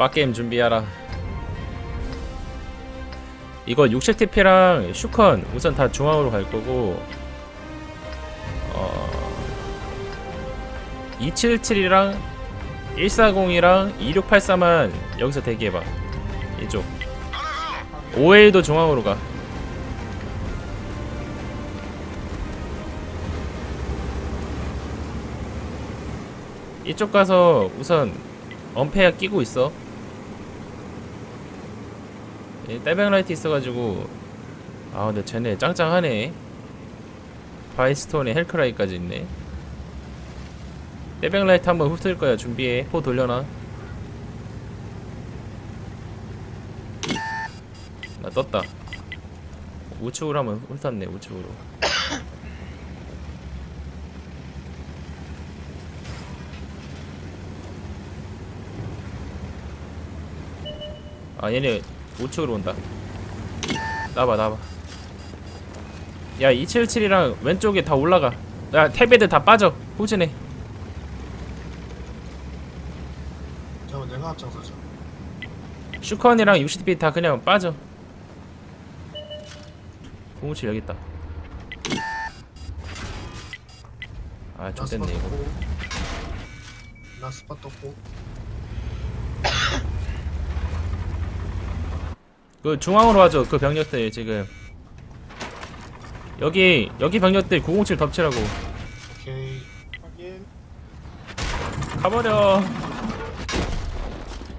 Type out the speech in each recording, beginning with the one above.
빡게임 준비하라. 이거 60TP랑 슈컨 우선 다 중앙으로 갈 거고 어 277이랑 140이랑 2684만 여기서 대기해봐. 이쪽. 5A도 중앙으로 가. 이쪽 가서 우선 엄폐야 끼고 있어 예, 떼백라이트 있어가지고 아 근데 쟤네 짱짱하네. 바이스톤에 헬크라이까지 있네. 떼백라이트 한번 훑을 거야 준비해. 포 돌려놔. 나 떴다. 우측으로 한번 훑었네 우측으로. 아 얘네 우측으로 온다. 나봐 나봐. 야 277이랑 왼쪽에 다 올라가. 야 탭에들 다 빠져. 후진해. 잠깐만 내가 앞장서자 슈컨이랑 60dp 다 그냥 빠져. 057 여기 있다. 아 좋됐네 이거. 떴고. 나 스팟 떴고 그 중앙으로 하죠. 그 병력들 지금. 여기 여기 병력들 907 덮치라고. 오케이. 확인. 가버려.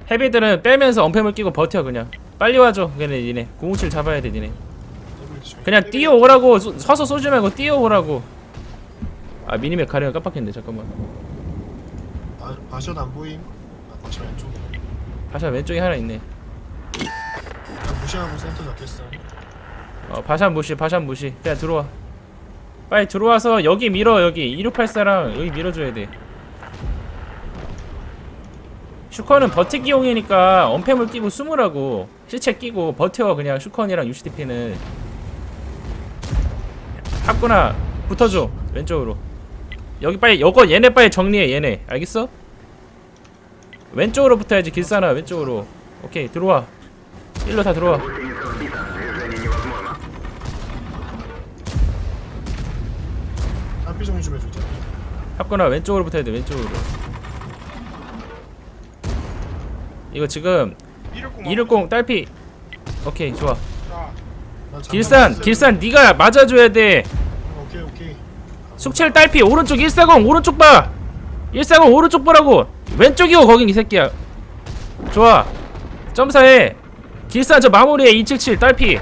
헤비들은 빼면서 엄폐물 끼고 버텨 그냥. 빨리 와줘 걔네 니네. 907 잡아야 돼 니네. 그냥 뛰어오라고 쏘- 서서 쏘지 말고 뛰어오라고. 아 minimap 가려면 깜빡했네 잠깐만. 바, 바샷 안 보임? 아 바샷 왼쪽이네. 바샤 왼쪽에 하나 있네. 나 무시하고 센터 잡겠어. 어 바샤 무시 바샤 무시. 그냥 들어와. 빨리 들어와서 여기 밀어 여기. 2684랑 여기 밀어줘야 돼. 슈컨은 버티기용이니까 엄폐물 끼고 숨으라고. 실체 끼고 버텨 그냥 슈컨이랑 UCDP는. 학구나 붙어줘 왼쪽으로. 여기 빨리 여거 얘네 빨리 정리해 얘네. 알겠어? 왼쪽으로 붙어야지 길사나 왼쪽으로. 오케이 들어와 일로 다 들어와. 앞비 정리 좀 해주자. 학구나 왼쪽으로 붙어야 돼 왼쪽으로. 이거 지금 260. 260 딸피. 오케이 좋아. 길산. 길산 네가 맞아줘야 돼. 오케이 오케이. 숙칠 딸피 오른쪽 140 오른쪽 봐. 140 오른쪽 보라고. 왼쪽이고 거긴 이 새끼야. 좋아. 점사해 길사 저 마무리에 277 딸피.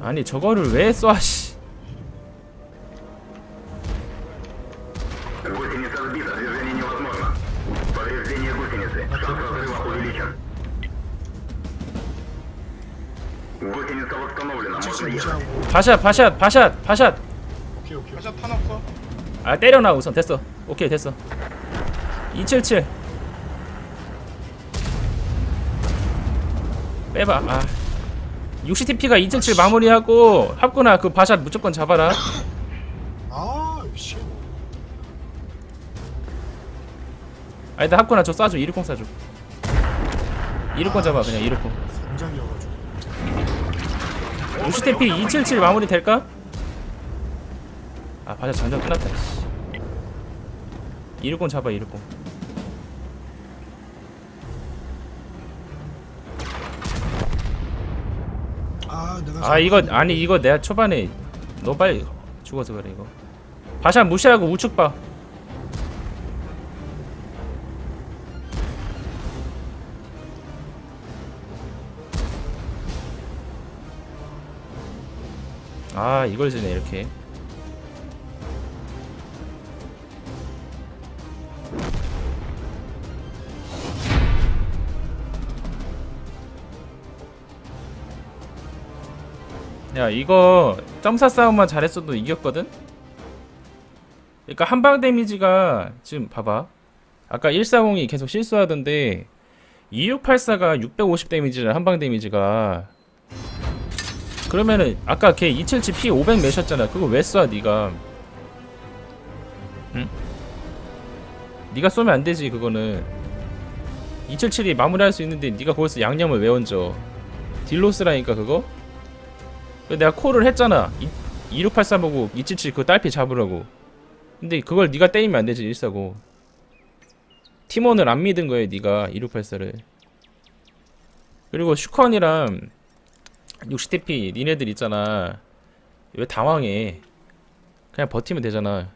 아니 저거를 왜 쏴, 씨. 바샷 바샷 바샷 바샷. 오케이 오케이. 바샷 탄 없어 아 때려놔 우선. 됐어. 오케이 됐어. 277 빼봐. 아. 60TP가 277 마무리하고 합구나 그 바샷 무조건 잡아라. 아 씨. 아니다 합구나 저 쏴줘. 260 쏴줘. 260 잡아 그냥 260 성장이어가지고. 60TP 277 마무리 될까? 아 바샷 장전 끝났다 씨. 260 잡아 260 아 내가 아 이거. 아니 이거 내가 초반에 너 빨리 죽어서 그래 이거 바샷 무시하고 우측 봐 아 이걸 지네 이렇게 야 이거 점사 싸움만 잘했어도 이겼거든? 그러니까 한방 데미지가 지금 봐봐. 아까 140이 계속 실수하던데 2684가 650 데미지를 한방 데미지가. 그러면은 아까 걔 277 P 500 매셨잖아. 그거 왜 쏴 니가? 응? 네가 쏘면 안 되지 그거는. 277이 마무리할 수 있는데 네가 거기서 양념을 왜 얹어? 딜로스라니까 그거 내가 콜을 했잖아. 2683 보고 277 그거 딸피 잡으라고. 근데 그걸 네가 때리면 안 되지 149 팀원을 안 믿은 거야 네가 2684를. 그리고 슈컨이랑 60TP 니네들 있잖아. 왜 당황해? 그냥 버티면 되잖아.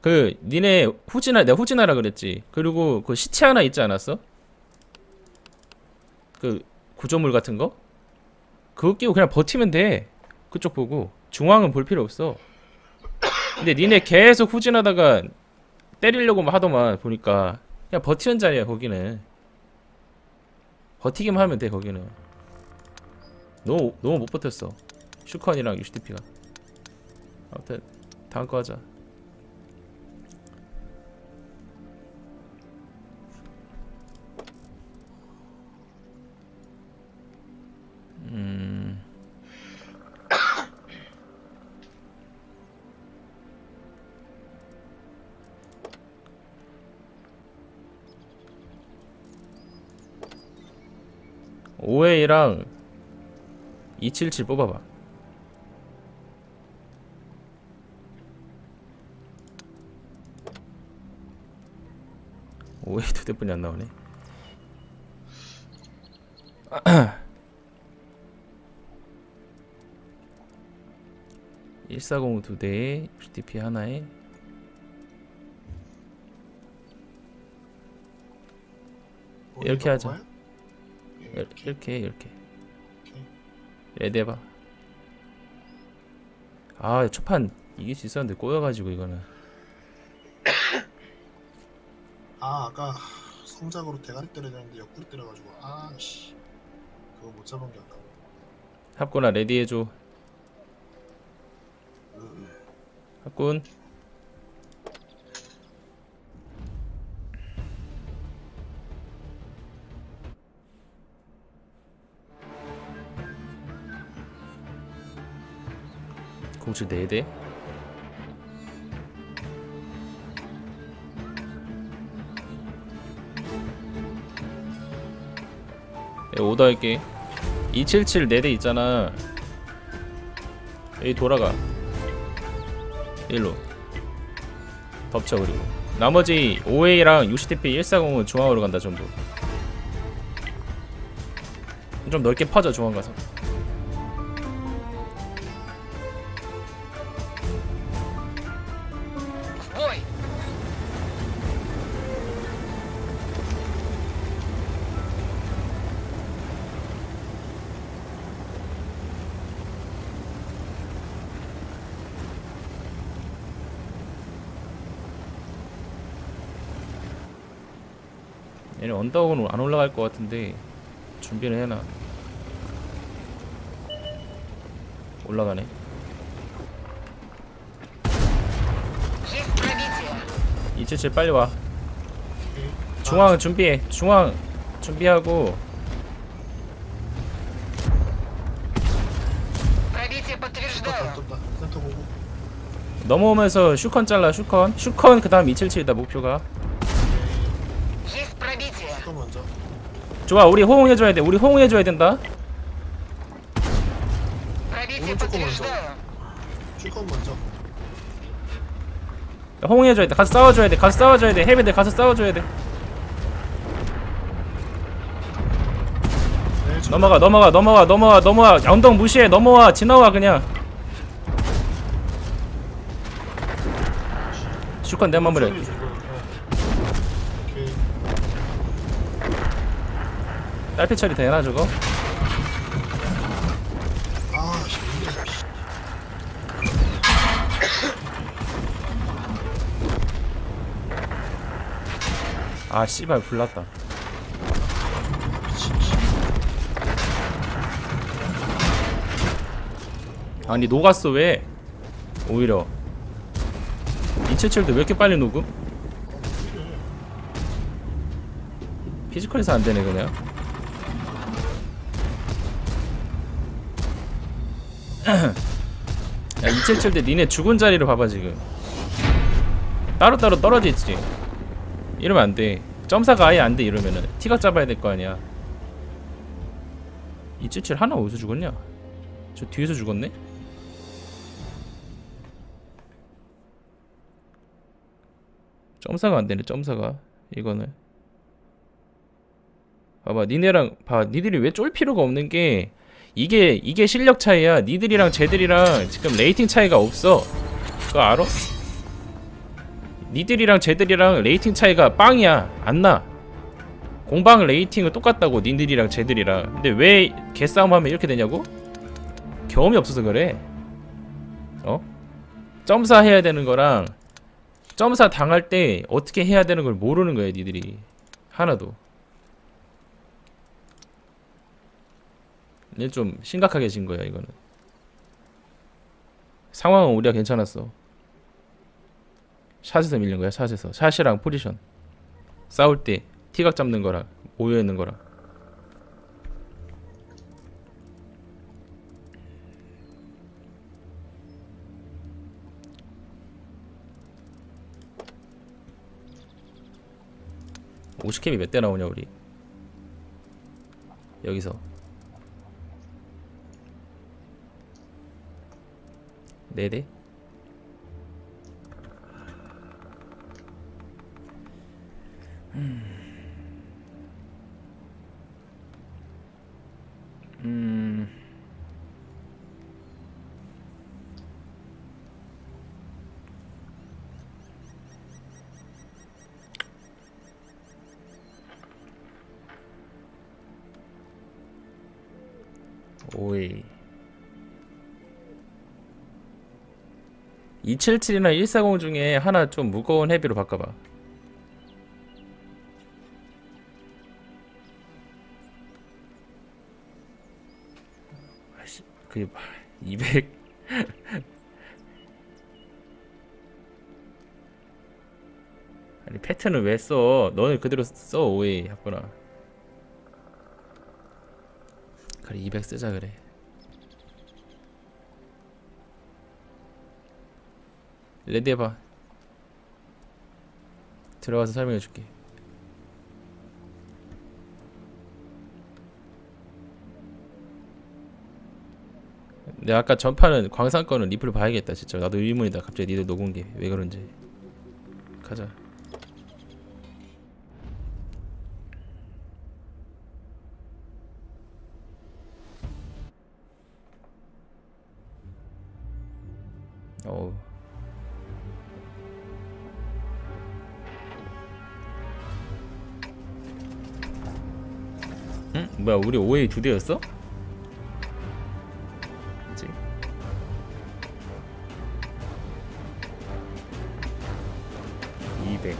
그 니네 후진하 내가 후진하라 그랬지. 그리고 그 시체 하나 있지 않았어? 그 구조물 같은 거? 그거 끼고 그냥 버티면 돼. 그쪽 보고. 중앙은 볼 필요 없어. 근데 니네 계속 후진하다가 때리려고 하더만 보니까 그냥 버티는 자리야 거기는. 버티기만 하면 돼 거기는. 너무 너무 못 버텼어. 슈컨이랑 UCDP가. 아무튼 다음 거 하자 오웨이랑 277 뽑아봐. 오웨이 두 대뿐이 안 나오네. 140두 대에 HTTP 하나에. 뭐 이렇게 하자. 이렇게 이렇게 이렇게. ready 해봐. 아 초판 이길 수 있었는데 꼬여가지고 이거는. 아 아까 성작으로 대가리 때려야 되는데 옆구리 때려가지고. 아씨. 그거 못 잡은 게 아까워 합구나 ready 해줘. 으, 합군 공주 4대. 네, 오더 할게. 277 4대 있잖아. 여기 돌아가. 일로. 덮쳐 그리고. 나머지 5A랑 60TP 140은 중앙으로 간다 전부. 좀 넓게 퍼져 중앙 가서 언덕은 안 올라갈 것 같은데 준비는 해놔. 올라가네. 이채채 빨리 와. 중앙 준비해. 중앙 준비하고. 넘어오면서 슈컨 잘라 슈컨. 슈컨 그 다음 277이다 목표가. 좋아 우리 호응해줘야 돼. 우리 호응해줘야 된다. 오른쪽 거 먼저. 출건 먼저. 호응해줘야 돼. 가서 싸워줘야 돼. 가서 싸워줘야 돼. 헤비들 가서 싸워줘야 돼. 네, 넘어가 넘어가 넘어가 넘어가 넘어가 언덕 무시해. 넘어와. 지나와 그냥. 아, 슈컨 내맘무리 딸피 처리 되나 저거? 아 씨발 불났다. 아니 녹았어 왜 오히려 277도 왜 이렇게 빨리 녹음? 피지컬에서 안 되네 그냥 야 277대 니네 죽은 자리를 봐봐 지금. 따로따로 떨어져 있지. 이러면 안돼. 점사가 아예 안 돼 이러면은. 티가 잡아야 될 거 아니야. 277 하나 어디서 죽었냐? 저 뒤에서 죽었네? 점사가 안 되네 점사가. 이거는. 봐봐 니네랑 봐 니들이 왜 쫄 필요가 없는 게 이게 이게 실력 차이야. 니들이랑 쟤들이랑 지금 rating 차이가 없어. 그거 알아? 니들이랑 쟤들이랑 rating 차이가 빵이야. 안나. 공방 rating은 똑같다고 니들이랑 쟤들이랑. 근데 왜 개싸움 하면 이렇게 되냐고? 경험이 없어서 그래. 어? 점사 해야 되는 거랑 점사 당할 때 어떻게 해야 되는 걸 모르는 거야 니들이. 하나도 이제 좀 심각하게 진 거야 이거는. 상황은 우리가 괜찮았어. 샷에서 밀린 거야 샷에서. 샷이랑 포지션. 싸울 때 티각 잡는 거랑 모여 있는 거랑. 오십캡이 몇 대 나오냐 우리? 여기서 네 대? 음. 오이 277이나 140 중에 하나 좀 무거운 헤비로 바꿔봐. 아씨 그게 200 아니 패턴을 왜 써? 너는 그대로 써 오이 했구나. 그래 200 쓰자 그래 ready 해봐. 들어가서 설명해 줄게. 내가 아까 전파는 광산 거는 리플 봐야겠다 진짜. 나도 의문이다 갑자기 니들 녹은 게. 왜 그런지. 가자 뭐야 우리 5회 두 대였어? 그치? 이백.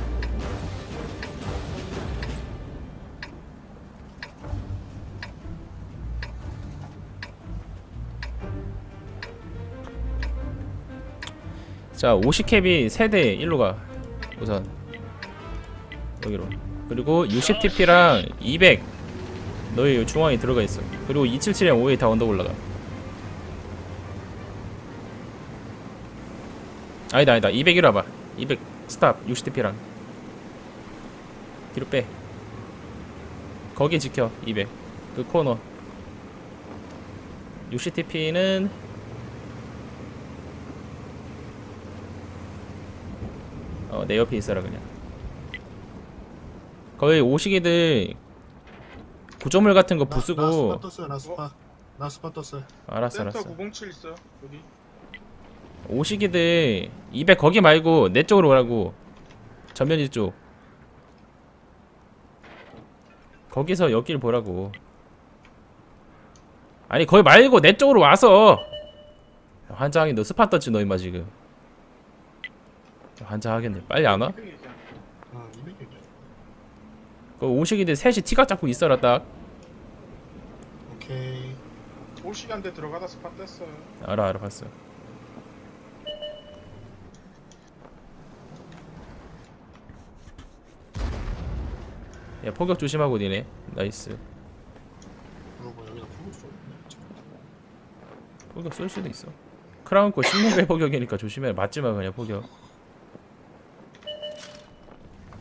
자 50캡이 세대 일로 가. 우선. 여기로. 그리고 60TP랑 200 너희 중앙에 들어가 있어. 그리고 277이랑 5에 다 언덕 올라가. 아니다 아니다 200이로 와봐. 200 스탑 60TP랑 뒤로 빼. 거기 지켜 200. 그 코너. 60TP는 어 내 옆에 있어라 그냥. 거의 오시기들 구조물 같은 거 나- 나 스파 부수고 떴어요 나 스파 나 스파 떴어요. 알았어 센터 알았어. 907 있어요 여기. 오시기들 200 거기 말고 내 쪽으로 오라고. 전면지 쪽. 거기서 여길 보라고. 아니 거기 말고 내 쪽으로 와서. 환장하긴 너 스팟 떴지 너 임마 지금. 환장하겠네. 빨리 안 와? 200 얘기야. 응 200이야 그 오시기들 셋이 티가 잡고 있어라 딱. 오케이. 올 시간대 들어가다 스팟 뗐어요. 알아 알아 봤어. 야 포격 조심하고 니네. 나이스. 그러고 여기다 포구 쏘 포격 쏠 수도 있어. 크라운 거 16배 포격이니까 조심해. 맞지마 그냥 포격.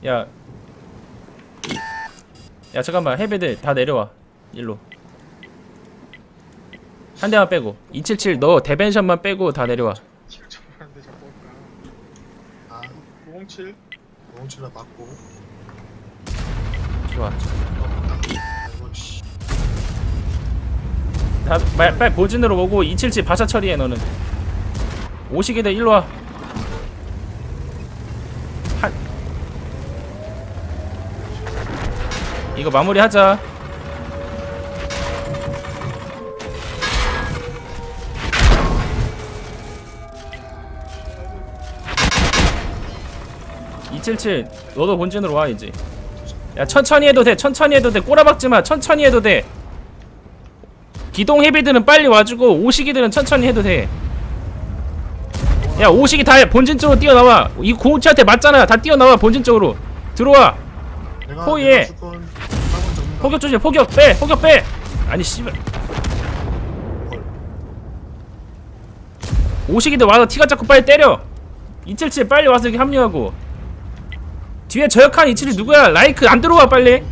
야. 야 잠깐만. 해배들 다 내려와. 일로. 한 대만 빼고. 277너 대벤션만 빼고 다 내려와. 7천만인데 자꾸 올까? 아907 노홍칠라 맞고. 좋아. 아이고 씨. 다 빨리, 빨리 보진으로 오고 277 바샤 처리해 너는. 오시게들 일로 와 이거 마무리하자 (277) 너도 본진으로 와 이제 야 천천히 해도 돼 천천히 해도 돼 꼬라박지마 천천히 해도 돼 기동 헤비들은 빨리 와주고 오시기들은 천천히 해도 돼. 야 오시기 다 본진 쪽으로 뛰어나와. 이 고우치한테 맞잖아. 다 뛰어나와 본진 쪽으로. 들어와. 호의해. 포격 조심. 포격 빼. 포격 빼. 아니 씨발. 오시기들 와서 티가 자꾸 빨리 때려. 277 빨리 와서 여기 합류하고. 뒤에 저역한 277 누구야? 라이크 안 들어와 빨리.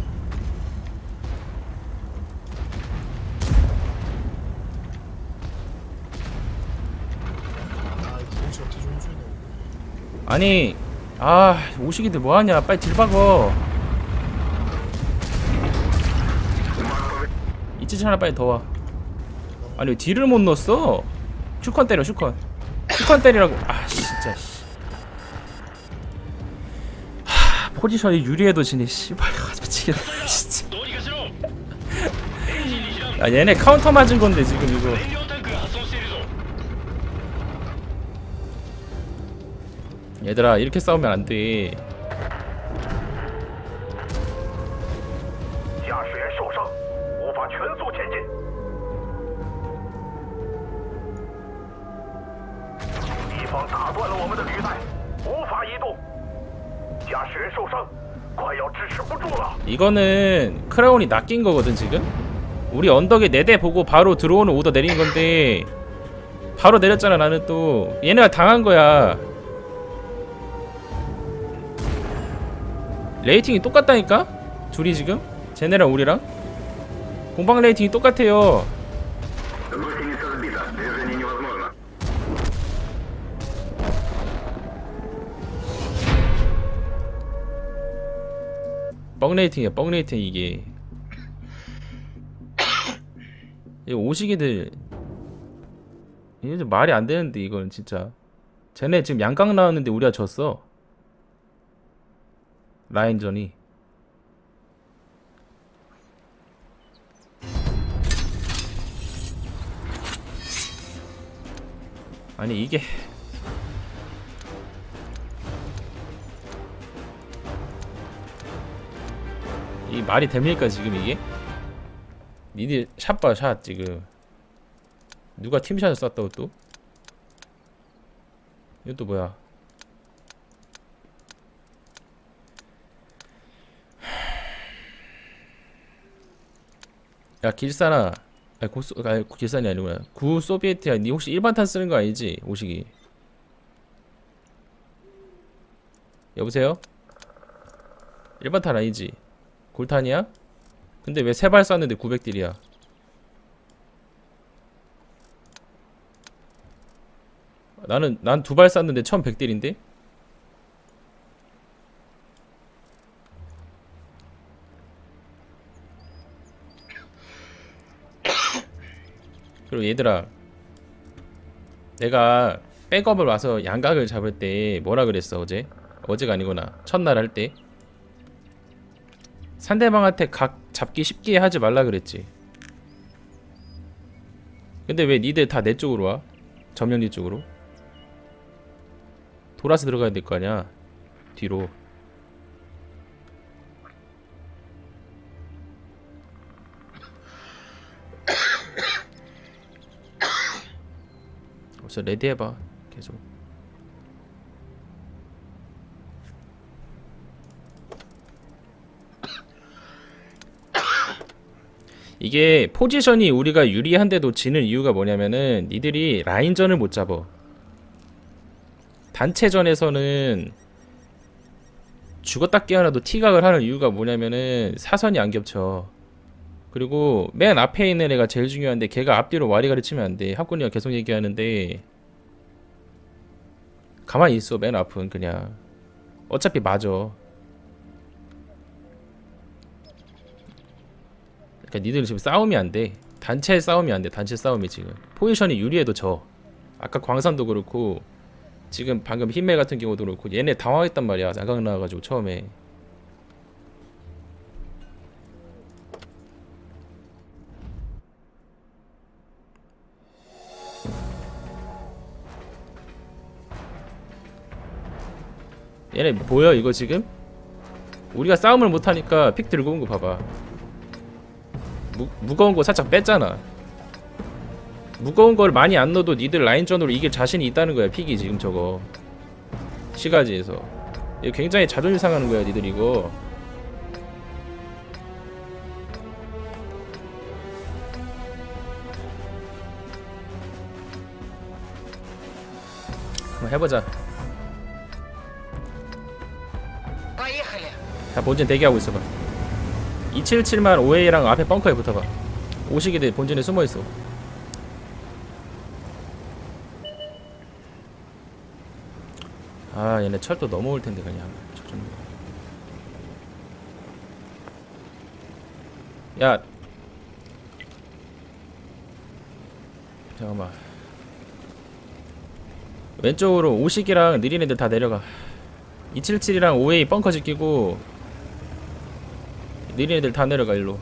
아니 아 오시기들 뭐하냐 빨리 딜 박어 이치치 하나 빨리 더와. 아니 왜 deal을 못 넣었어? 슈컨 때려 슈컨. 슈컨 때리라고. 아 진짜 씨. 하, 포지션이 유리해도 지네 씨발. 미치겠네 진짜. 야 얘네 카운터 맞은 건데 지금 이거. 얘들아 이렇게 싸우면 안돼 이거는 크라운이 낚인 거거든 지금? 우리 언덕에 네대 보고 바로 들어오는 오더 내린 건데 바로 내렸잖아 나는 또. 얘네가 당한 거야. rating이 똑같다니까? 둘이 지금? 쟤네랑 우리랑? 공방 rating이 똑같아요 뻥 rating이야 뻥 rating 이게. 이 오시기들 이게 좀 말이 안 되는데 이건 진짜. 쟤네 지금 양강 나왔는데 우리가 졌어. 라인전이. 아니 이게 이 말이 됩니까 지금 이게? 니들 샷봐 샷 지금. 누가 팀샷을 쐈다고 또? 이것도 뭐야? 야 길사나. 아니 고소 아니 길산이 아니구나. 구 소비에트야. 니 혹시 일반탄 쓰는 거 아니지? 오시기 여보세요? 일반탄 아니지 골탄이야? 근데 왜 세 발 쐈는데 900딜이야? 나는 난 두 발 쐈는데 1100딜인데? 그리고 얘들아 내가 백업을 와서 양각을 잡을 때 뭐라 그랬어 어제? 어제가 아니구나 첫날 할때 상대방한테 각 잡기 쉽게 하지 말라 그랬지. 근데 왜 니들 다 내 쪽으로 와? 점령지 쪽으로? 돌아서 들어가야 될 거 아니야. 뒤로. 그래서 ready 해봐. 계속. 이게 포지션이 우리가 유리한데도 지는 이유가 뭐냐면은 니들이 라인전을 못 잡어. 단체전에서는 죽었다 깨어나도 티각을 하는 이유가 뭐냐면은 사선이 안 겹쳐. 그리고 맨 앞에 있는 애가 제일 중요한데 걔가 앞뒤로 와리가리 치면 안 돼. 합군이가 계속 얘기하는데 가만히 있어 맨 앞은 그냥 어차피 맞아. 그러니까 니들 지금 싸움이 안 돼. 단체 싸움이 안 돼. 단체 싸움이 지금 포지션이 유리해도 져. 아까 광산도 그렇고 지금 방금 힘멜 같은 경우도 그렇고 얘네 당황했단 말이야. 자각 나와가지고 처음에. 얘네 보여 이거 지금? 우리가 싸움을 못하니까 pick 들고 온 거 봐봐 무, 무거운 거 살짝 뺐잖아. 무거운 걸 많이 안 넣어도 니들 라인전으로 이길 자신이 있다는 거야 pick이 지금 저거. 시가지에서. 이거 굉장히 자존심 상하는 거야 니들 이거. 한번 해보자. 자 본진 대기하고 있어봐. 277만 5A랑 앞에 벙커에 붙어봐. 오시기들 본진에 숨어있어. 아 얘네 철도 넘어올 텐데 그냥. 야! 잠깐만. 왼쪽으로 오식이랑 느린 애들 다 내려가. 277이랑 5A 벙커 지키고 애들 다 내려가 일로.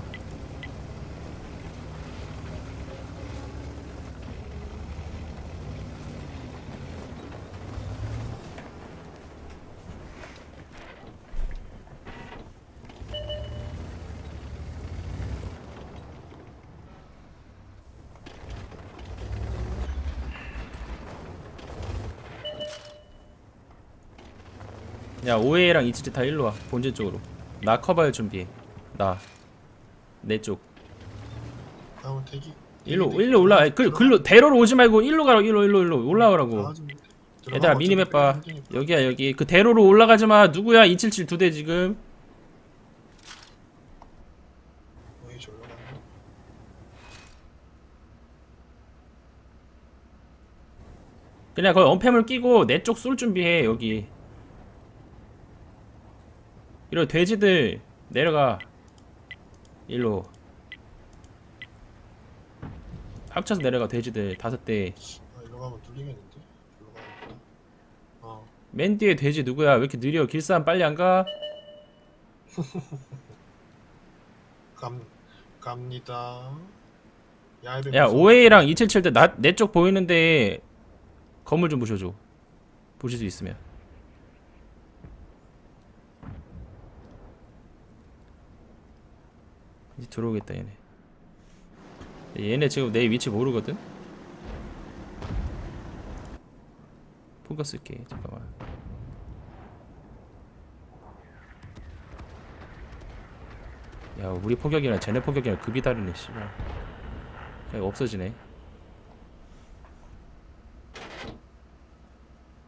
야 5A랑 277다 일로 와 본진 쪽으로. 나 커버할 준비해 나 내 쪽. 다음 대기. 일로 일로 올라 글 글로 대로로 오지 말고 일로 가라. 일로 일로 일로 올라오라고. 얘들아 미니맵 봐. 여기야 여기. 그 대로로 올라가지 마. 누구야? 277 두 대 지금. 가네. 그냥 거기 언팸을 끼고 내 쪽 쏠 준비해 여기. 이로 돼지들. 내려가 일로. 합쳐서 내려가 돼지들. 다섯 대맨 아, 일로 가면 뚫리겠는데? 일로 가야겠다. 어. 뒤에 돼지 누구야? 왜 이렇게 느려? 길싸움 빨리 안 가? 감 갑니다. 야이백 야 5A랑 277내쪽 보이는데 건물 좀 부셔줘. 보실 수 있으면 이제 들어오겠다 얘네. 얘네 지금 내 위치 모르거든? 포커 쓸게 잠깐만. 야 우리 포격이랑 쟤네 포격이랑 급이 다르네 씨발. 그냥 없어지네.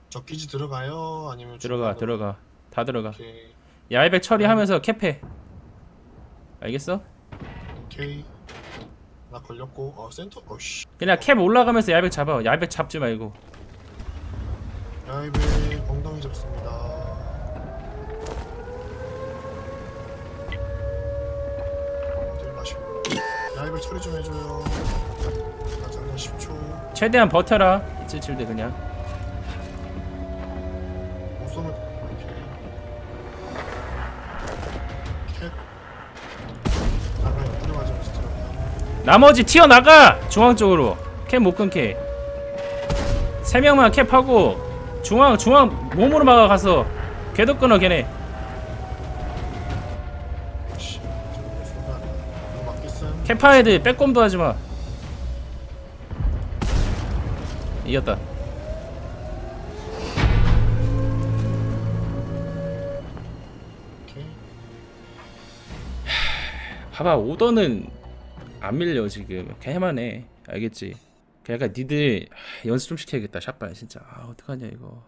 적기지 들어가요? 아니면 들어가? 들어가. 다 들어가. 오케이. 야이백 처리하면서 캡해. 알겠어? 오케이. 나 걸렸고 어 센터 어씨 그냥 캡 올라가면서 야이백 잡아 야이백 잡지 말고 야이백 엉덩이 잡습니다. 어딜 야이백 처리 좀 해줘요. 나 장난 10초. 최대한 버텨라 277대 그냥 나머지 튀어나가! 중앙 쪽으로. 캡 못 끊게. 세 명만 캡하고 중앙 중앙 몸으로 막아가서 걔도 끊어 걔네. 맞겠음? 캡파헤드 빼꼼도 하지마. 이겼다. 봐봐 오더는 안 밀려 지금 개만해 알겠지 그러니까 니들 하, 연습 좀 시켜야겠다 샷발 진짜 아 어떡하냐 이거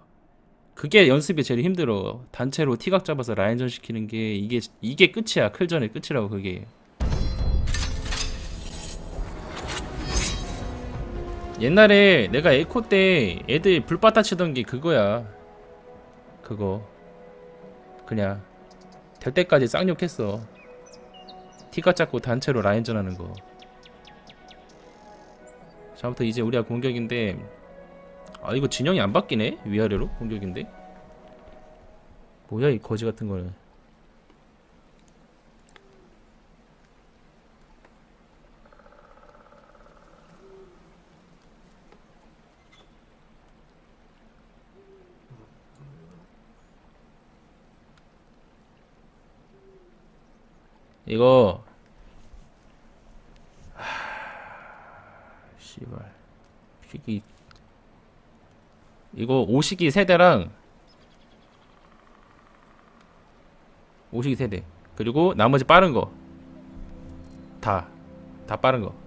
그게 연습이 제일 힘들어. 단체로 티각 잡아서 라인전 시키는 게 이게 이게 끝이야. 클전의 끝이라고 그게. 옛날에 내가 에코 때 애들 불빠따 치던 게 그거야. 그거. 그냥 될 때까지 쌍욕했어. 티각 잡고 단체로 라인 전 하는 거. 자부터 이제 우리가 공격인데 아 이거 진영이 안 바뀌네? 위아래로? 공격인데? 뭐야 이 거지 같은 거는 이거. 하... 씨발. 픽이 이거 오시기 세대랑 오시기 세대. 그리고 나머지 빠른 거. 다. 다 빠른 거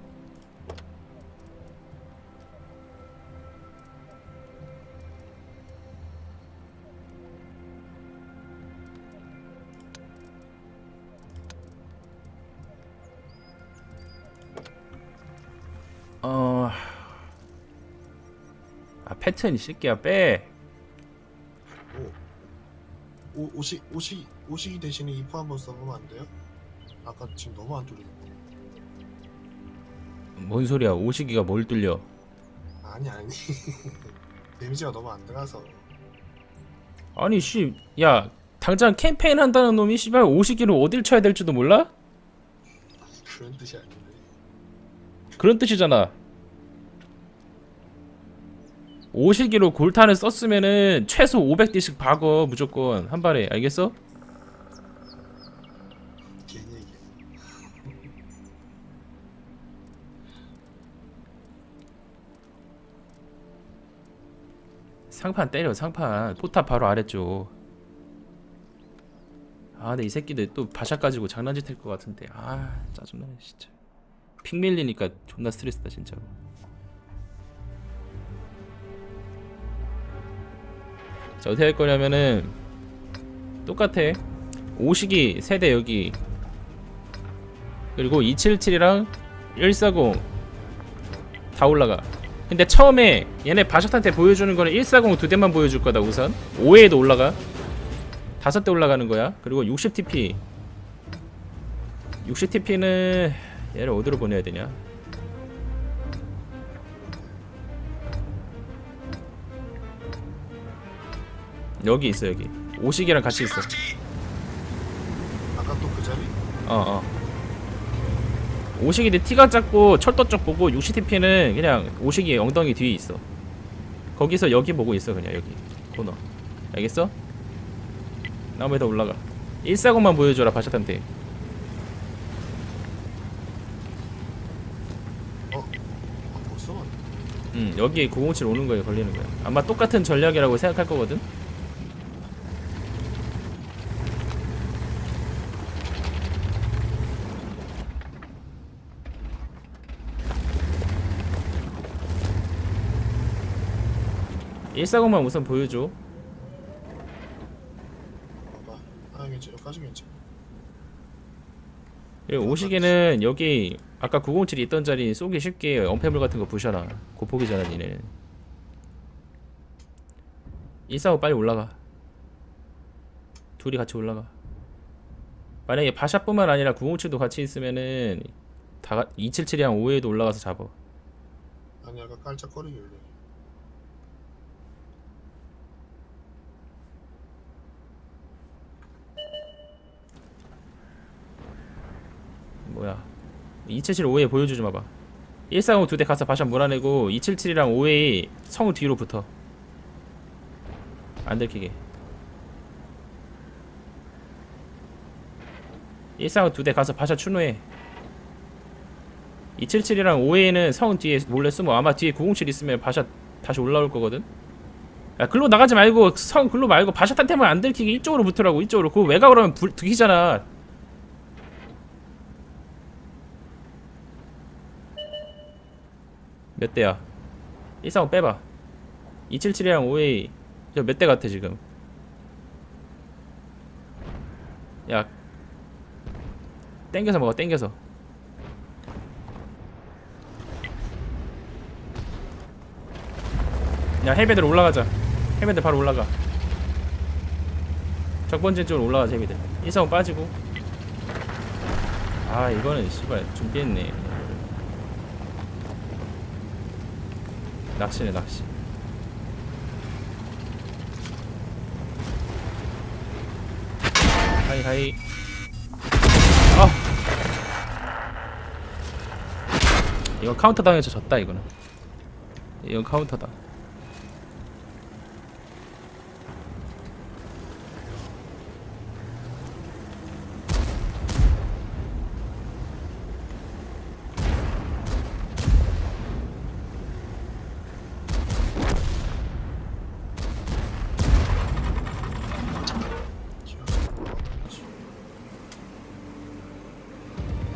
패턴 이 새끼야 빼 오, 오시 오시 오시기 대신에 이프 한번 써보면 안 돼요? 아까 지금 너무 안 뚫리고. 뭔 소리야 오시기가 뭘 뚫려 아니 아니. 데미지가 너무 안 들어가서. 아니 씨야 당장 캠페인 한다는 놈이 씨발 오시기를 어딜 쳐야 될지도 몰라? 그런 뜻이 아닌데. 그런 뜻이잖아 오시기로 골탄을 썼으면은 최소 500딜씩 박어 무조건. 한 발에. 알겠어? 상판 때려 상판. 포탑 바로 아래쪽. 아 근데 이 새끼들 또 바샷 가지고 장난짓 할 것 같은데. 아 짜증나 진짜. 픽 밀리니까 존나 스트레스다 진짜로 자 어떻게 할 거냐면은 똑같아. 오시기 세대 여기. 그리고 277이랑 140 다 올라가. 근데 처음에 얘네 바샷한테 보여주는 거는 140 두 대만 보여줄 거다 우선. 5회에도 올라가. 다섯 대 올라가는 거야. 그리고 60TP 60TP는 얘를 어디로 보내야 되냐 여기 있어 여기. 오시기랑 같이 있어. 아까 또 그 자리? 어어. 오시기 내 티가 작고 철도 쪽 보고 60TP는 그냥 오시기 엉덩이 뒤에 있어. 거기서 여기 보고 있어 그냥 여기. 코너. 알겠어? 나무에다 올라가. 140만 보여줘라 바샷한테. 아, 벌써 왔네. 응 여기 907 오는 거에 걸리는 거야. 아마 똑같은 전략이라고 생각할 거거든 일사공만 우선 보여줘. 아 괜찮아. 여기까지 괜찮아. 그리고 오시기는 여기 아까 907이 있던 자리 쏘기 쉽게 엄폐물 같은 거 부셔라 고폭이잖아 니네 145 빨리 올라가 둘이 같이 올라가 만약에 바샤뿐만 아니라 907도 같이 있으면은 다 277이랑 5회도 올라가서 잡어 아니 아까 깔짝거리길래. 뭐야? 277 5회 보여주지 마봐. 145 두 대 가서 바샤 몰아내고 277이랑 5회 성 뒤로 붙어. 안 들키게. 145 두 대 가서 바샤 추노해. 277이랑 5회는 성 뒤에 몰래 숨어. 아마 뒤에 907 있으면 바샤 다시 올라올 거거든. 야 글로 나가지 말고 성 글로 말고 바샤한테만 안 들키게 이쪽으로 붙으라고. 이쪽으로. 그거 왜가 그러면 불 들키잖아 몇 대야? 135 빼봐. 277이랑 5회 저몇 대 같아 지금? 야. 땡겨서 먹어 땡겨서. 야 해배들 올라가자. 해배들 바로 올라가. 적번진 쪽으로 올라가자 해배들. 1사원 빠지고. 아 이거는 씨발 준비했네 낚시네 낚시. 하이 하이. 아! 이거 카운터 당해서 졌다 이거는. 이건 카운터다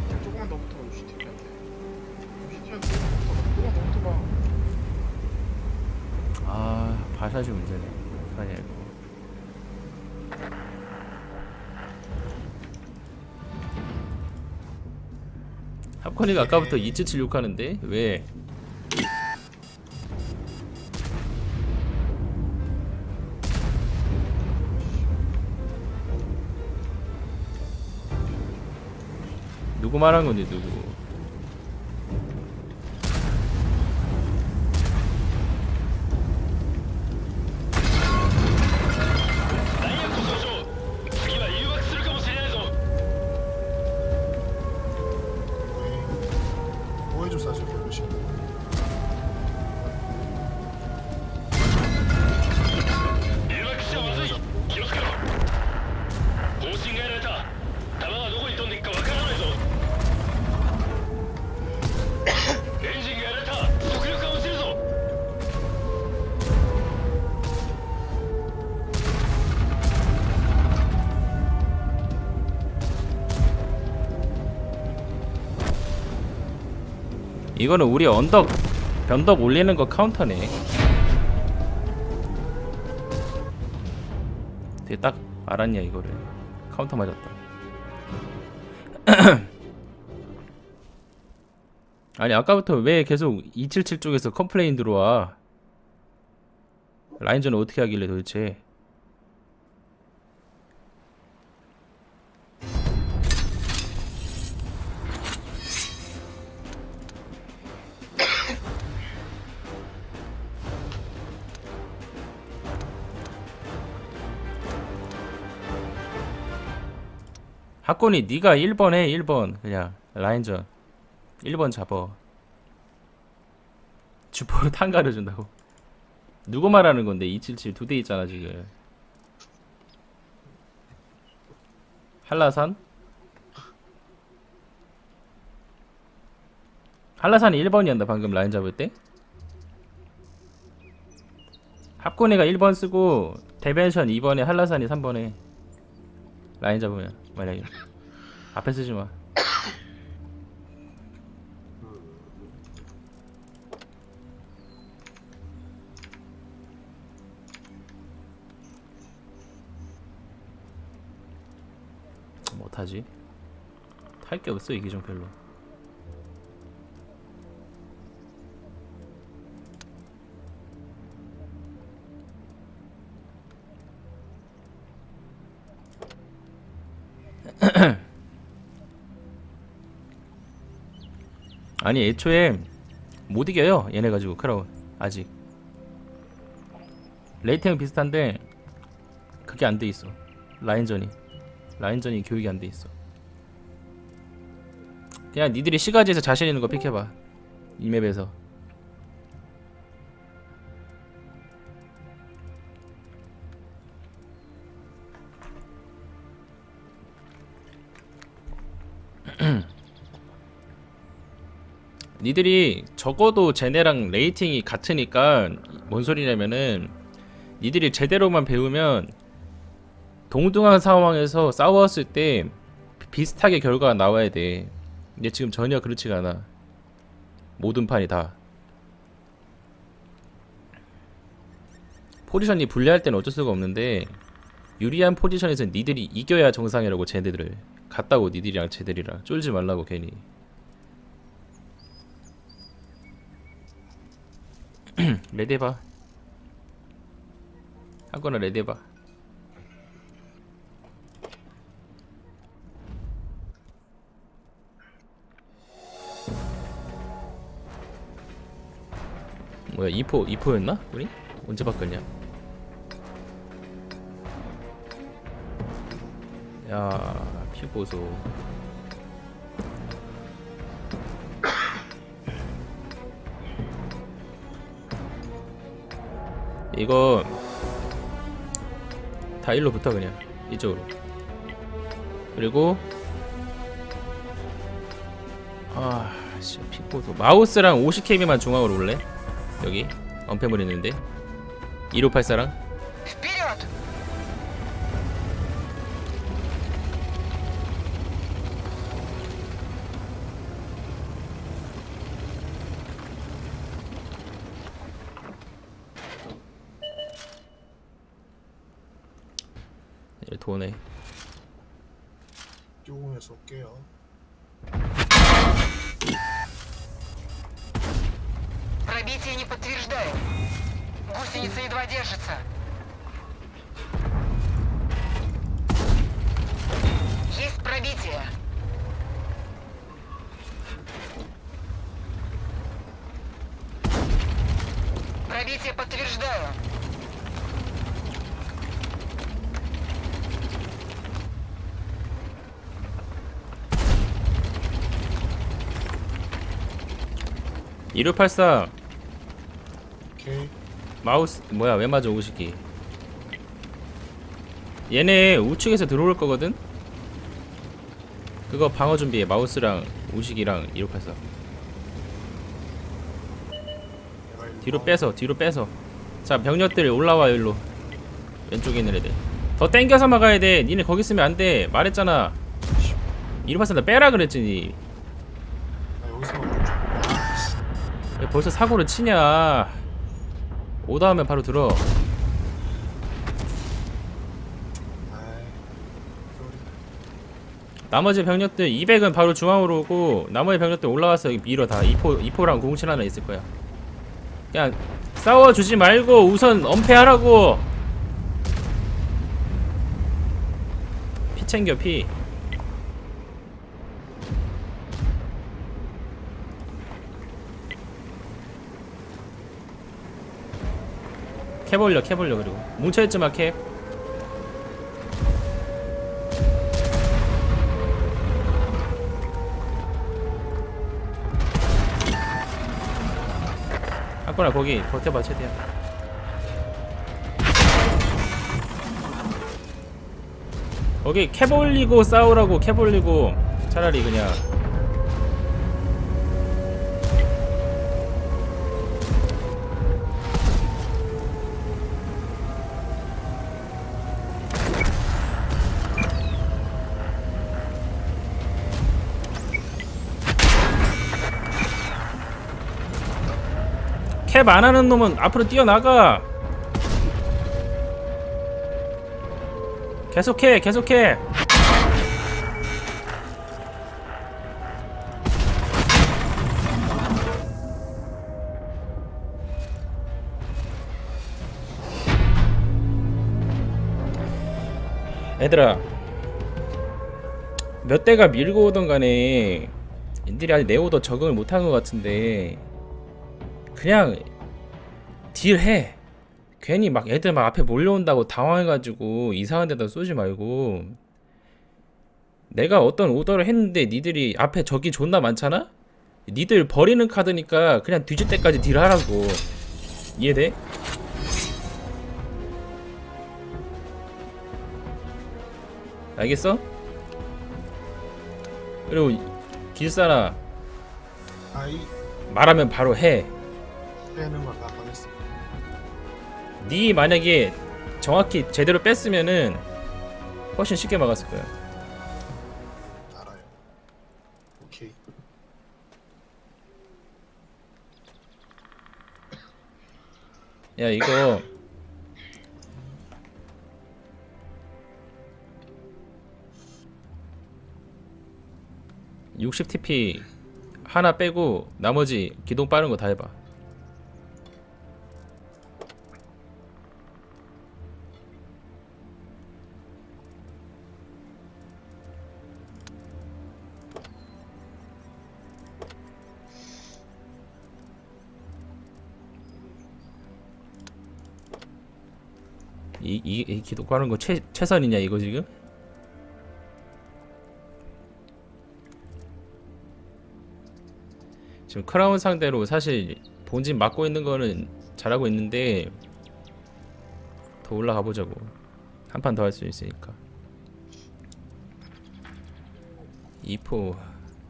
그냥 조금만 더 붙어봐 UCTV한테 UCTV한테 조금만 더 붙어봐 아 발사지 문제네. 어떡하냐 이거 합컨이가 아까부터 2776 하는데? 왜? 누구 말한 건데 누구 이거는 우리 언덕 변덕 올리는 거 카운터네. 되게 딱 알았냐 이거를 카운터 맞았다. 아니 아까부터 왜 계속 277 쪽에서 complain 들어와? 라인전을 어떻게 하길래 도대체? 학권이 네가 1번 해 1번 그냥 라인전. 1번 잡어 주포로 탄 가려준다고. 누구 말하는 건데? 277 두 대 있잖아 지금. 한라산? 한라산이 1번이었나 방금 라인 잡을 때? 합권이가 1번 쓰고 대벤션 2번에 한라산이 3번에 라인 잡으면 만약에 앞에 쓰지 마. 못하지. 탈 게 없어 이 기종 별로. 아니 애초에 못 이겨요. 얘네 가지고. 크라운 아직. 레이팅은 비슷한데 그게 안 돼 있어. 라인전이. 라인전이 교육이 안 돼 있어. 그냥 니들이 시가지에서 자신 있는 거 픽해봐. 이 맵에서 니들이 적어도 쟤네랑 레이팅이 같으니까 뭔 소리냐면은 니들이 제대로만 배우면 동등한 상황에서 싸웠을 때 비슷하게 결과가 나와야 돼. 근데 지금 전혀 그렇지가 않아. 모든 판이 다. 포지션이 불리할 때는 어쩔 수가 없는데 유리한 포지션에서 니들이 이겨야 정상이라고 쟤네들을 갔다고 니들이랑 쟤들이랑 쫄지 말라고 괜히 ready 해봐 하거나 ready 해봐 뭐야 2포 2포였나? 우리? 언제 바꿨냐? 야 피고소 이거 다 일로 붙어 그냥. 이쪽으로. 그리고 아 씨, 피고소 마우스랑 50kb만 중앙으로 올래? 여기? 언패물 있는데? 1584랑 (1584) 오케이. 마우스 뭐야 왜 맞아 우식이 얘네 우측에서 들어올 거거든? 그거 방어 준비해 마우스랑 우식이랑 1584 내가 일로 뒤로 가. 빼서 뒤로 빼서. 자 병력들 올라와 일로. 왼쪽에 있는 애들. 더 땡겨서 막아야 돼. 니네 거기 있으면 안돼. 말했잖아. 1584나 빼라 그랬지 니. 나 여기서 먹을 줄. 아, 씨. 왜 벌써 사고를 치냐? 오다 하면 바로 들어. 나머지 병력들 200은 바로 중앙으로 오고 나머지 병력들 올라와서 밀어 다 2포, 2포랑 007 하나 있을 거야. 그냥 싸워주지 말고 우선 엄폐하라고! 피 챙겨 피 캡 올려 캡 올려 그리고. 뭉쳐있지 마캡 아거나 거기 버텨봐 최대한. 거기 캡 올리고 싸우라고 캡 올리고 차라리 그냥 캡 안 하는 놈은 앞으로 뛰어나가. 계속해, 계속해. 얘들아, 몇 대가 밀고 오던 간에 인들이 아직 내 오더 적응을 못한 것 같은데 그냥 딜해. 괜히 막 애들 막 앞에 몰려온다고 당황해가지고 이상한 데다 쏘지 말고 내가 어떤 오더를 했는데 니들이 앞에 적이 존나 많잖아? 니들 버리는 카드니까 그냥 뒤질 때까지 딜하라고 이해돼? 알겠어? 그리고 아이. 말하면 바로 해. 빼는 걸 깜빡했어. 니 만약에 정확히 제대로 뺐으면은 훨씬 쉽게 막았을 거야. 알아요. 오케이. 야 이거 (60TP) 하나 빼고 나머지 기동 빠른 거 다 해봐 이, 이, 이 기동 빠른 거 최, 최선이냐 이거 지금? 지금 크라운 상대로 사실 본진 막고 있는 거는 잘하고 있는데 더 올라가 보자고. 한 판 더 할 수 있으니까. 2포.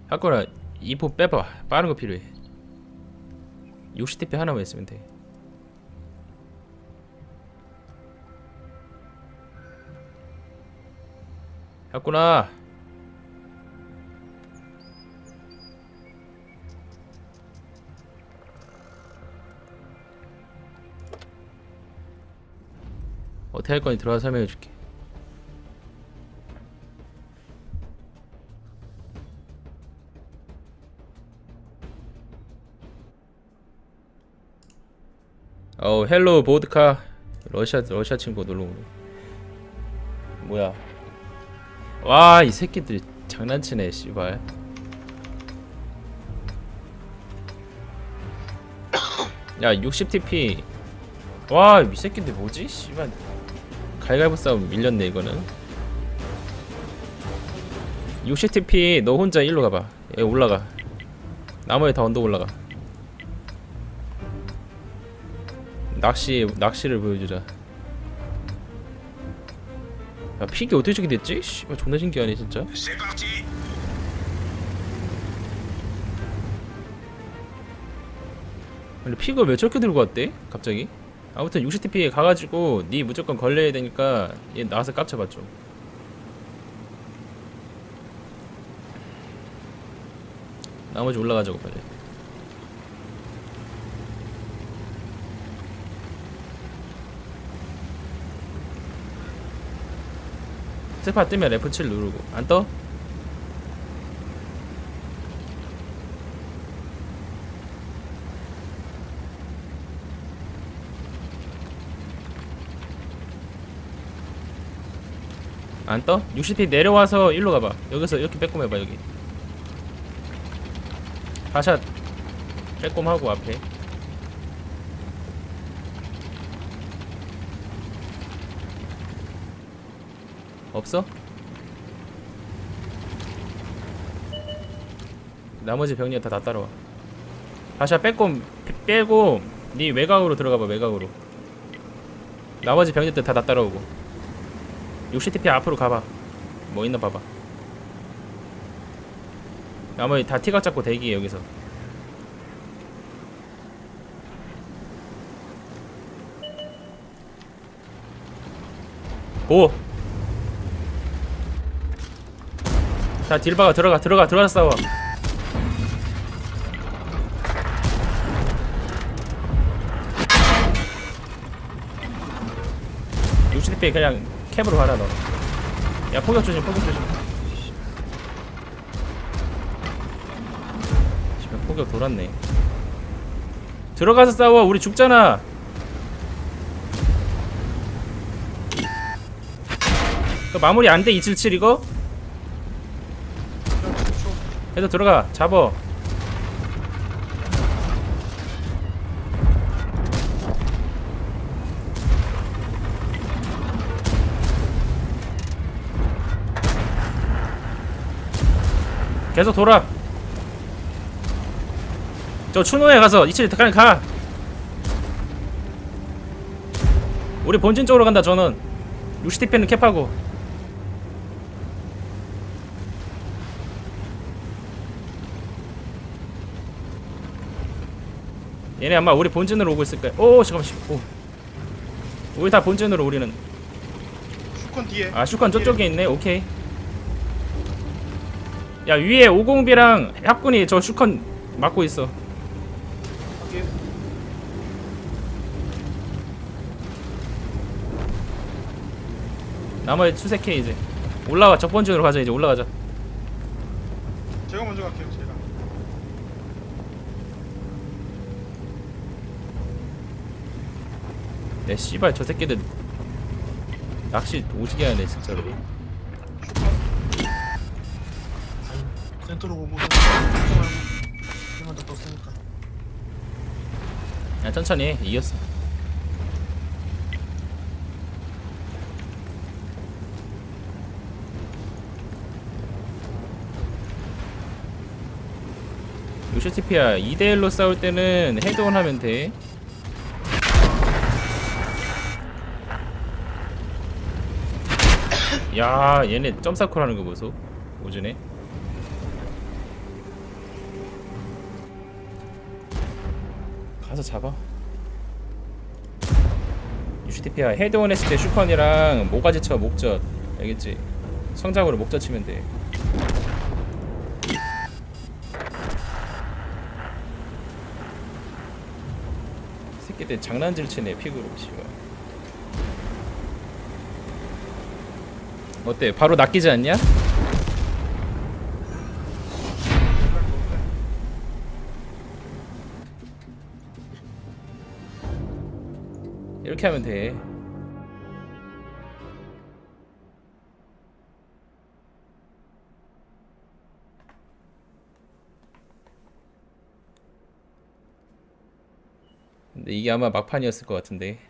할거라 2포 빼봐. 빠른 거 필요해. 60TP 하나만 있으면 돼 했구나 어떻게 할 건지 들어가서 설명해 줄게. 어, hello 보드카 러시아 러시아 친구 놀러 오네. 뭐야? 와, 이 새끼들이 장난치네, 씨발. 야, 60TP. 와, 이 새끼들 뭐지? 씨발. 갈갈보 싸움 밀렸네 이거는 60TP 너 혼자 일로 가봐 여기 올라가 나무에 다 언덕 올라가 낚시 낚시를 보여주자 야 픽이 어떻게 저기 됐지? 씨발 존나 신기하네 진짜 근데 픽을 왜 저렇게 들고 왔대? 갑자기? 아무튼 60TP에 가가지고 니 무조건 걸려야 되니까 얘 나와서 깝쳐봐 좀 나머지 올라가자고 빨리 스파 뜨면 F7 누르고. 안 떠? 안 떠? 60피 내려와서 일로 가봐. 여기서 이렇게 빼꼼 해봐 여기. 바샷. 빼꼼하고 앞에 없어? 나머지 병력 다, 다 따라와. 바샷 빼꼼 빼- 빼고 네 외곽으로 들어가봐 외곽으로. 나머지 병력들 다, 다 따라오고. 60TP 앞으로 가봐. 뭐 있나 봐봐. 나머지 다 티각 잡고 대기해 여기서. 고! 자 딜바가 들어가 들어가 들어가서 싸워 대 그냥 캡으로 가라 너. 야 포격 조심 포격 조심. 씨발 포격 돌았네. 들어가서 싸워 우리 죽잖아. 그 마무리 안돼 277 이거? 해서 들어가 잡어. 계속 돌아. 저 추노에 가서 이치리 그냥 가. 우리 본진 쪽으로 간다 저는. 60TP는 캡하고. 얘네 아마 우리 본진으로 오고 있을 거야. 오 잠깐만. 씨. 오. 우리 다 본진으로 우리는. 슈컨 뒤에. 아 슈컨 저쪽에 있네. 오케이. 야 위에 5공비랑 합군이 저 슈컨 막고 있어. 나머지 수색해 이제. 올라와 첫 번째로 가자 이제 올라가자. 제가 먼저 갈게요 제가 내 씨발 저 새끼들 낚시 오지게 하네 진짜로. 센터로 말고 이만 더 떴으니까. 야 천천히 해. 이겼어. 요시티피아 2대1로 싸울 때는 헤드온 하면 돼 야, 얘네 점사콜 하는 거 보소. 오전에. 가서 잡아. UCTP야 헤드온 했을 때 슈컨이랑 모가지 쳐 목젖 알겠지? 성장으로 목젖 치면 돼. 새끼들 장난질 치네 픽으로 씨발. 어때? 바로 낚이지 않냐? 이렇게 하면 돼. 근데 이게 아마 막판이었을 것 같은데.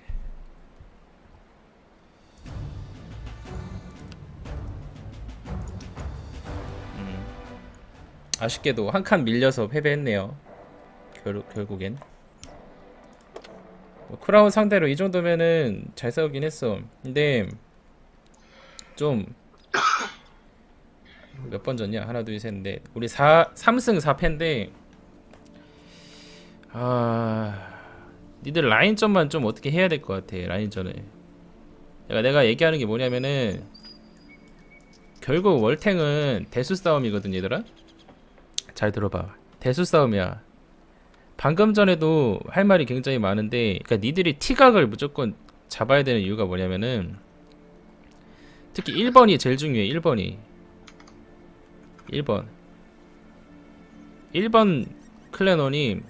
아쉽게도 한 칸 밀려서 패배했네요. 결, 결국엔. 뭐 크라운 상대로 이 정도면은 잘 싸우긴 했어. 근데 좀 몇번 졌냐? 하나, 둘, 셋, 넷. 우리 4 3승 4패인데 아 니들 라인전만 좀 어떻게 해야 될 것 같아. 라인전을. 내가 내가 얘기하는 게 뭐냐면은 결국 월탱은 대수 싸움이거든, 얘들아. 잘 들어봐. 대수 싸움이야. 방금 전에도 할 말이 굉장히 많은데 그러니까 니들이 티각을 무조건 잡아야 되는 이유가 뭐냐면은 특히 1번이 제일 중요해 1번이 1번 1번 클레논이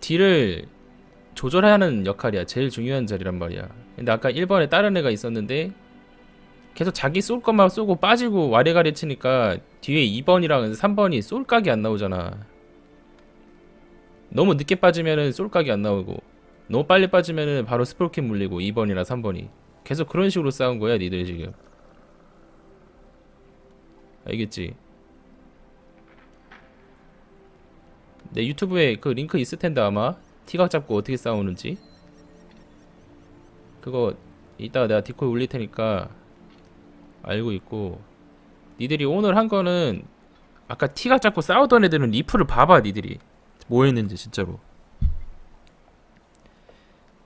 딜을 조절하는 역할이야 제일 중요한 자리란 말이야 근데 아까 1번에 다른 애가 있었는데 계속 자기 쏠 것만 쏘고 빠지고 와리가리 치니까 뒤에 2번이랑 3번이 쏠각이 안 나오잖아. 너무 늦게 빠지면은 쏠각이 안 나오고 너무 빨리 빠지면은 바로 스폴킨 물리고 2번이나 3번이. 계속 그런 식으로 싸운 거야 니들 지금. 알겠지? 내 유튜브에 그 링크 있을 텐데 아마? 티각 잡고 어떻게 싸우는지? 그거 이따가 내가 디코에 올릴 테니까 알고 있고 니들이 오늘 한 거는 아까 티각 잡고 싸우던 애들은 리프를 봐봐 니들이 뭐 했는지 진짜로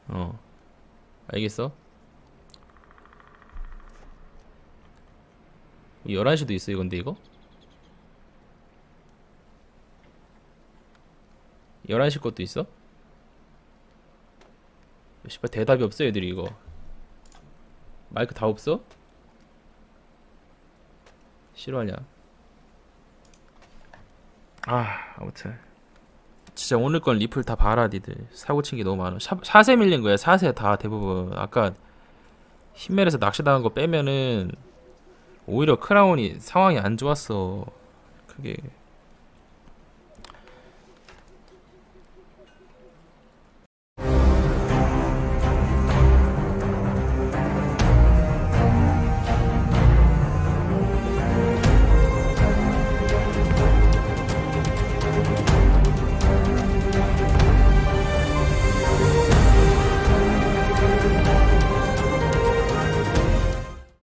어 알겠어? 11시도 있어 이건데 이거? 11시 것도 있어? 씨발 대답이 없어 애들이 이거 마이크 다 없어? 싫어하냐? 아 아무튼. 진짜 오늘 건 리플 다 봐라 니들. 사고 친 게 너무 많아. 샤, 샷에 밀린 거야. 샷에 다 대부분. 아까 힘멜에서 낚시당한 거 빼면은 오히려 크라운이 상황이 안 좋았어. 그게